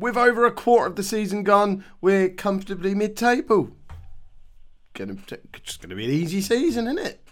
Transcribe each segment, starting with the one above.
With over a quarter of the season gone, we're comfortably mid-table. Gonna, just going to be an easy season, isn't it?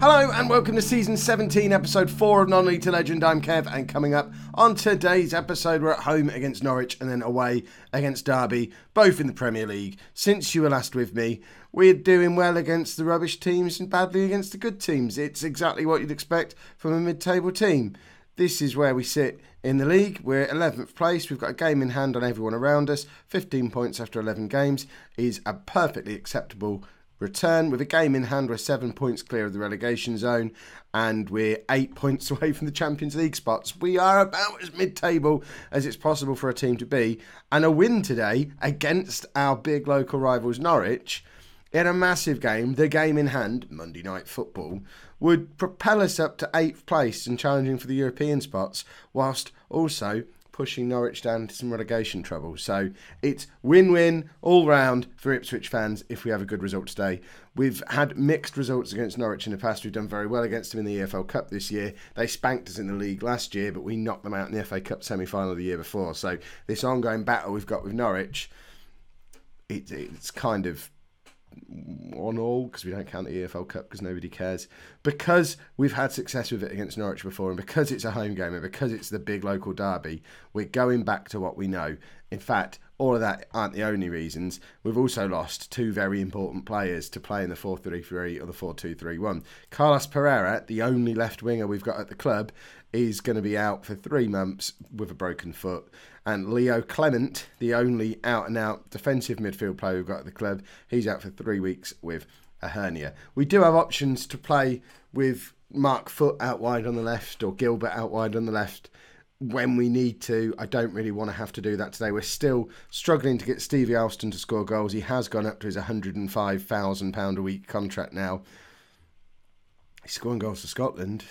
Hello and welcome to season 17, episode 4 of Non League to Legend. I'm Kev, and coming up on today's episode, we're at home against Norwich and then away against Derby, both in the Premier League. Since you were last with me, we're doing well against the rubbish teams and badly against the good teams. It's exactly what you'd expect from a mid table team. This is where we sit in the league. We're 11th place. We've got a game in hand on everyone around us. 15 points after 11 games is a perfectly acceptable return with a game in hand. We're seven points clear of the relegation zone and we're eight points away from the Champions League spots. We are about as mid table as it's possible for a team to be. And a win today against our big local rivals, Norwich, in a massive game, the game in hand, Monday Night Football, would propel us up to eighth place and challenging for the European spots, whilst also pushing Norwich down to some relegation trouble. So it's win win all round for Ipswich fans if we have a good result today. We've had mixed results against Norwich in the past. We've done very well against them in the EFL Cup this year. They spanked us in the league last year, but we knocked them out in the FA Cup semi final the year before. So this ongoing battle we've got with Norwich, it, it's kind of on all because we don't count the EFL Cup because nobody cares. Because we've had success with it against Norwich before, and because it's a home game, and because it's the big local derby, we're going back to what we know. In fact, all of that aren't the only reasons. We've also lost two very important players to play in the 4 3 3 or the 4 2 3 1. Carlos Pereira, the only left winger we've got at the club, is going to be out for three months with a broken foot. And Leo Clement, the only out and out defensive midfield player we've got at the club, he's out for three weeks with a hernia. We do have options to play with Mark Foot out wide on the left or Gilbert out wide on the left when we need to. I don't really want to have to do that today. We're still struggling to get Stevie Alston to score goals. He has gone up to his £105,000 a week contract now. He's scoring goals for Scotland.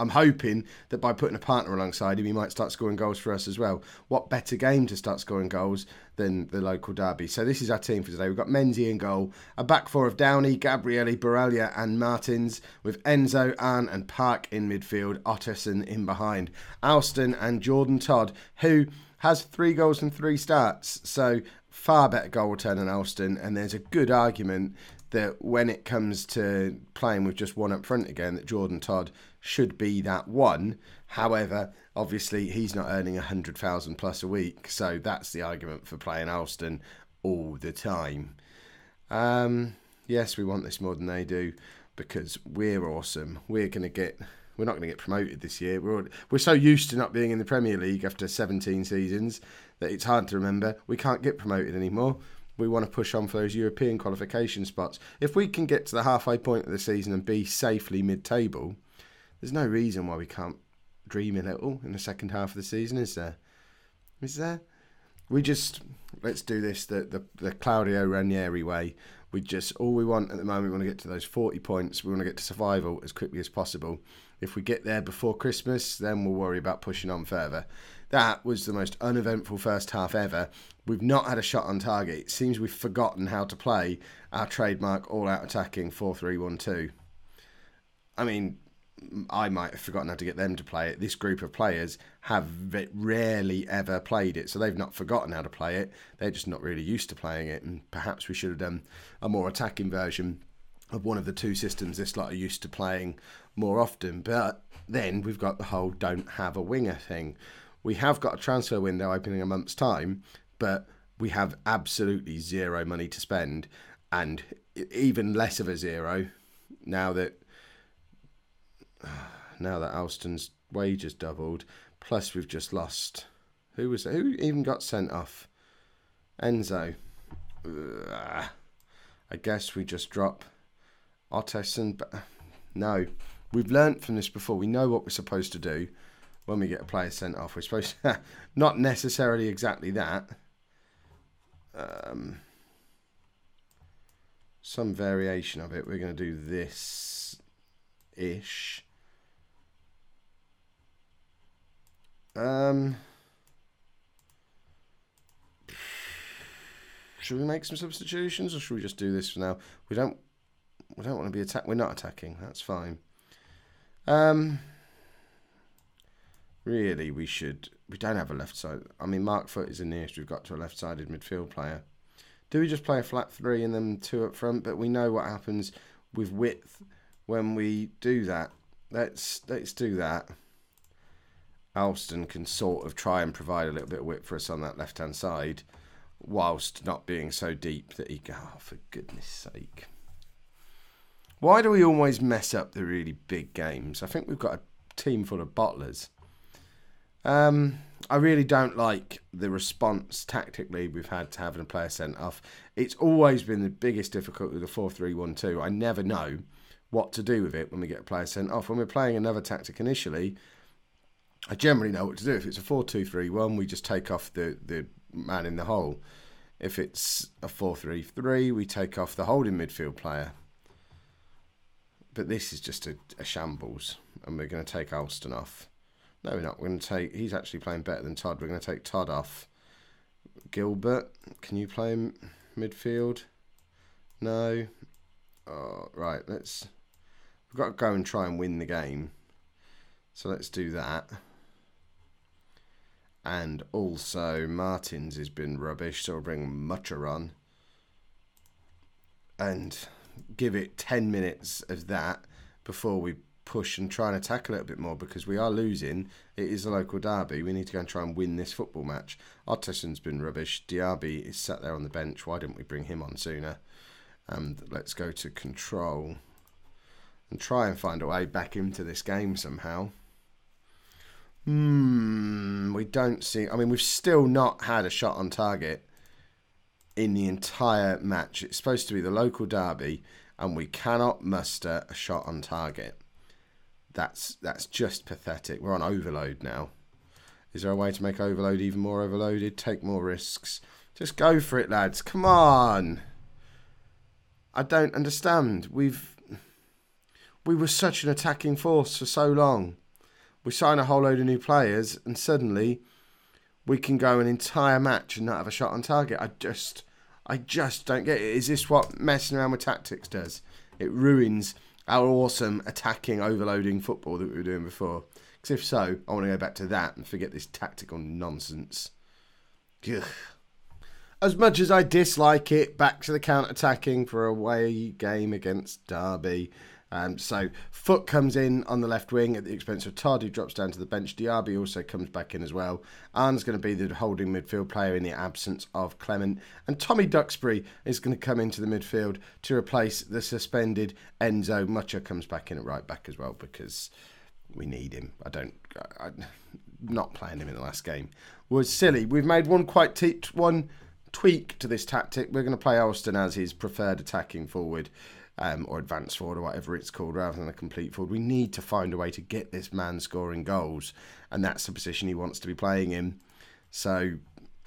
I'm hoping that by putting a partner alongside him, he might start scoring goals for us as well. What better game to start scoring goals than the local derby? So this is our team for today. We've got Menzies in goal, a back four of Downey, Gabrielli, Borrelia, and Martins, with Enzo, Ann, and Park in midfield, Otterson in behind, Alston and Jordan Todd, who has three goals and three starts. So far better goal return than Alston, and there's a good argument that when it comes to playing with just one up front again, that Jordan Todd should be that one. However, obviously he's not earning a hundred thousand plus a week, so that's the argument for playing Alston all the time. Um, yes, we want this more than they do because we're awesome. We're going to get. We're not going to get promoted this year. We're we're so used to not being in the Premier League after 17 seasons that it's hard to remember. We can't get promoted anymore we want to push on for those European qualification spots. If we can get to the halfway point of the season and be safely mid table, there's no reason why we can't dream a little in the second half of the season, is there? Is there? We just let's do this the the, the Claudio Ranieri way. We just all we want at the moment. We want to get to those forty points. We want to get to survival as quickly as possible. If we get there before Christmas, then we'll worry about pushing on further. That was the most uneventful first half ever. We've not had a shot on target. It seems we've forgotten how to play our trademark all out attacking 4 3 1 2. I mean, I might have forgotten how to get them to play it. This group of players have rarely ever played it, so they've not forgotten how to play it. They're just not really used to playing it, and perhaps we should have done a more attacking version of one of the two systems this lot are used to playing more often. But then we've got the whole don't have a winger thing. We have got a transfer window opening in a month's time, but we have absolutely zero money to spend, and even less of a zero now that now that Alston's wages doubled, plus we've just lost. Who was who even got sent off? Enzo. Ugh. I guess we just drop Otterson. But no, we've learnt from this before. We know what we're supposed to do when we get a player sent off. We're supposed to not necessarily exactly that. Um, some variation of it. We're going to do this ish. Um, should we make some substitutions or should we just do this for now? We don't We don't want to be attacked. We're not attacking. That's fine. Um, really, we should. We don't have a left side. I mean, Mark Foot is the nearest we've got to a left-sided midfield player. Do we just play a flat three and then two up front? But we know what happens with width when we do that. Let's let's do that. Alston can sort of try and provide a little bit of width for us on that left hand side, whilst not being so deep that he go. Oh, for goodness sake! Why do we always mess up the really big games? I think we've got a team full of bottlers. Um, I really don't like the response tactically we've had to having a player sent off. It's always been the biggest difficulty with the 4 3 1 2. I never know what to do with it when we get a player sent off. When we're playing another tactic initially, I generally know what to do. If it's a 4 2 3 1, we just take off the, the man in the hole. If it's a 4 3 3, we take off the holding midfield player. But this is just a, a shambles, and we're going to take Alston off. No, we're not. We're going to take. He's actually playing better than Todd. We're going to take Todd off. Gilbert, can you play midfield? No. Oh, right. Let's. We've got to go and try and win the game. So let's do that. And also, Martins has been rubbish, so we'll bring Mutcher on. And give it 10 minutes of that before we push and try and attack a little bit more because we are losing. It is a local derby. We need to go and try and win this football match. Otterson's been rubbish. Diaby is sat there on the bench. Why didn't we bring him on sooner? And let's go to control and try and find a way back into this game somehow. Hmm, don't see. I mean, we've still not had a shot on target in the entire match. It's supposed to be the local derby, and we cannot muster a shot on target. That's that's just pathetic. We're on overload now. Is there a way to make overload even more overloaded? Take more risks. Just go for it, lads. Come on. I don't understand. We've we were such an attacking force for so long. We sign a whole load of new players, and suddenly we can go an entire match and not have a shot on target. I just, I just don't get it. Is this what messing around with tactics does? It ruins our awesome attacking, overloading football that we were doing before. Because if so, I want to go back to that and forget this tactical nonsense. Ugh. As much as I dislike it, back to the counter attacking for a away game against Derby. Um, so Foot comes in on the left wing at the expense of who drops down to the bench. Diaby also comes back in as well. Arne's going to be the holding midfield player in the absence of Clement. And Tommy Duxbury is going to come into the midfield to replace the suspended Enzo. Mutcher comes back in at right back as well because we need him. I don't. I, I, not playing him in the last game was silly. We've made one quite te- one tweak to this tactic. We're going to play Alston as his preferred attacking forward um, or advanced forward or whatever it's called rather than a complete forward. We need to find a way to get this man scoring goals, and that's the position he wants to be playing in. So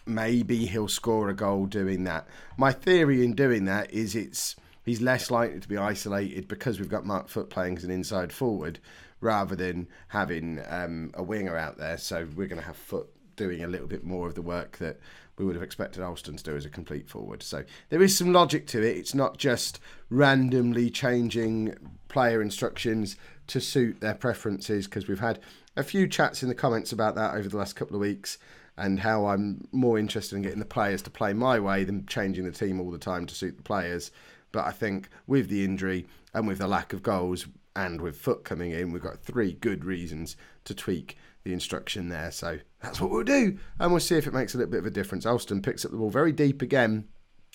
maybe he'll score a goal doing that. My theory in doing that is it's he's less likely to be isolated because we've got Mark Foot playing as an inside forward rather than having um, a winger out there. So we're going to have Foot doing a little bit more of the work that we would have expected Alston to do as a complete forward. So there is some logic to it. It's not just randomly changing player instructions to suit their preferences because we've had a few chats in the comments about that over the last couple of weeks and how I'm more interested in getting the players to play my way than changing the team all the time to suit the players. But I think with the injury and with the lack of goals and with Foot coming in, we've got three good reasons to tweak the instruction there. So that's what we'll do. And we'll see if it makes a little bit of a difference. Alston picks up the ball very deep again,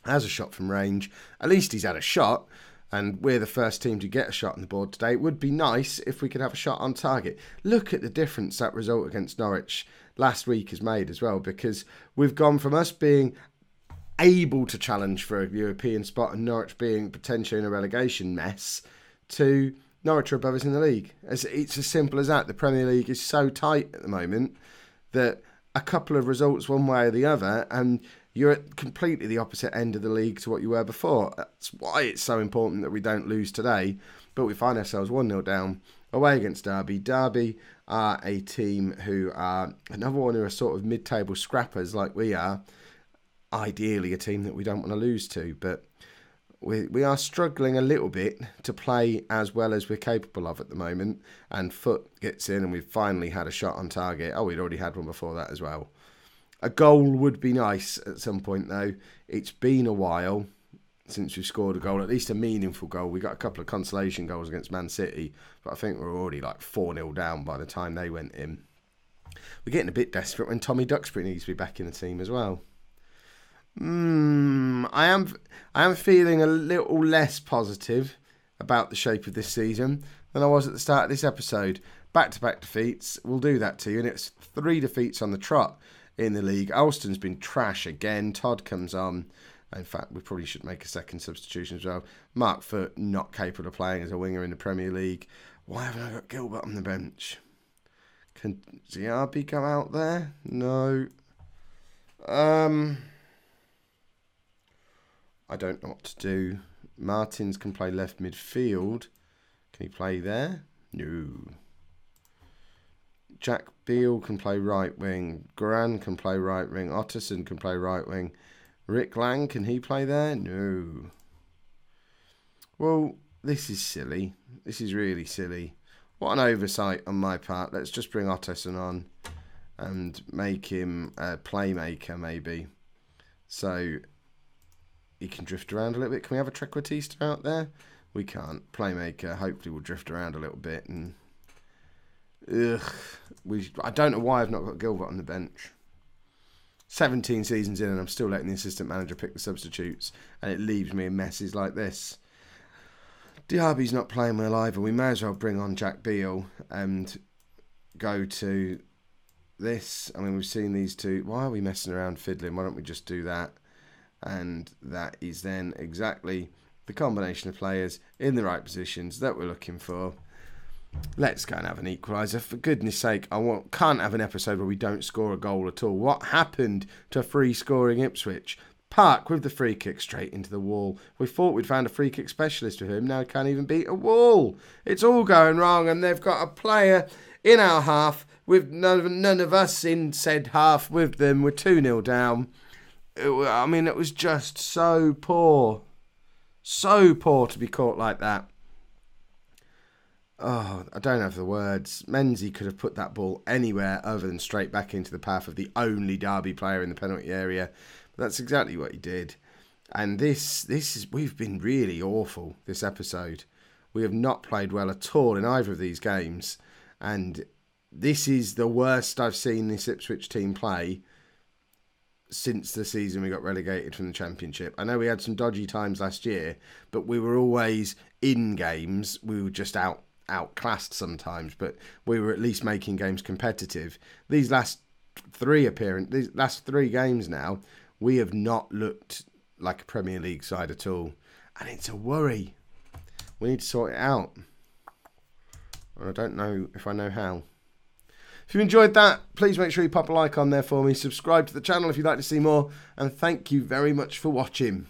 has a shot from range. At least he's had a shot. And we're the first team to get a shot on the board today. It would be nice if we could have a shot on target. Look at the difference that result against Norwich last week has made as well, because we've gone from us being able to challenge for a European spot and Norwich being potentially in a relegation mess to Norwich are above us in the league. It's, it's as simple as that. The Premier League is so tight at the moment that a couple of results one way or the other, and you're at completely the opposite end of the league to what you were before. That's why it's so important that we don't lose today. But we find ourselves 1 0 down away against Derby. Derby are a team who are another one who are sort of mid table scrappers like we are. Ideally, a team that we don't want to lose to. But we, we are struggling a little bit to play as well as we're capable of at the moment. And Foot gets in, and we've finally had a shot on target. Oh, we'd already had one before that as well. A goal would be nice at some point, though. It's been a while since we've scored a goal, at least a meaningful goal. We got a couple of consolation goals against Man City, but I think we're already like 4 0 down by the time they went in. We're getting a bit desperate when Tommy Duxbury needs to be back in the team as well. Mm, I am I am feeling a little less positive about the shape of this season than I was at the start of this episode. Back to back defeats will do that to you, and it's three defeats on the trot in the league. Alston's been trash again. Todd comes on. In fact, we probably should make a second substitution as well. Mark Foot not capable of playing as a winger in the Premier League. Why haven't I got Gilbert on the bench? Can Diaby come out there? No. Um. I don't know what to do. Martins can play left midfield. Can he play there? No. Jack Beale can play right wing. Gran can play right wing. Otterson can play right wing. Rick Lang, can he play there? No. Well, this is silly. This is really silly. What an oversight on my part. Let's just bring Otterson on and make him a playmaker, maybe. So he can drift around a little bit. Can we have a Trequartista out there? We can't. Playmaker hopefully will drift around a little bit and ugh, we I don't know why I've not got Gilbert on the bench. 17 seasons in and I'm still letting the assistant manager pick the substitutes and it leaves me in messes like this. Diaby's not playing well either. We may as well bring on Jack Beale and go to this. I mean, we've seen these two. Why are we messing around fiddling? Why don't we just do that? And that is then exactly the combination of players in the right positions that we're looking for. Let's go and have an equaliser. For goodness sake, I want, can't have an episode where we don't score a goal at all. What happened to free scoring Ipswich? Park with the free kick straight into the wall. We thought we'd found a free kick specialist with him. Now he can't even beat a wall. It's all going wrong, and they've got a player in our half with none, none of us in said half with them. We're 2 0 down it, I mean, it was just so poor. So poor to be caught like that. Oh, I don't have the words. Menzies could have put that ball anywhere other than straight back into the path of the only Derby player in the penalty area. But that's exactly what he did. And this, this is we've been really awful this episode. We have not played well at all in either of these games, and this is the worst I've seen this Ipswich team play since the season we got relegated from the championship. I know we had some dodgy times last year, but we were always in games. We were just out outclassed sometimes, but we were at least making games competitive. These last three appearance, these last three games now, we have not looked like a Premier League side at all, and it's a worry. We need to sort it out. I don't know if I know how. If you enjoyed that, please make sure you pop a like on there for me. Subscribe to the channel if you'd like to see more. And thank you very much for watching.